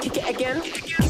kick it again.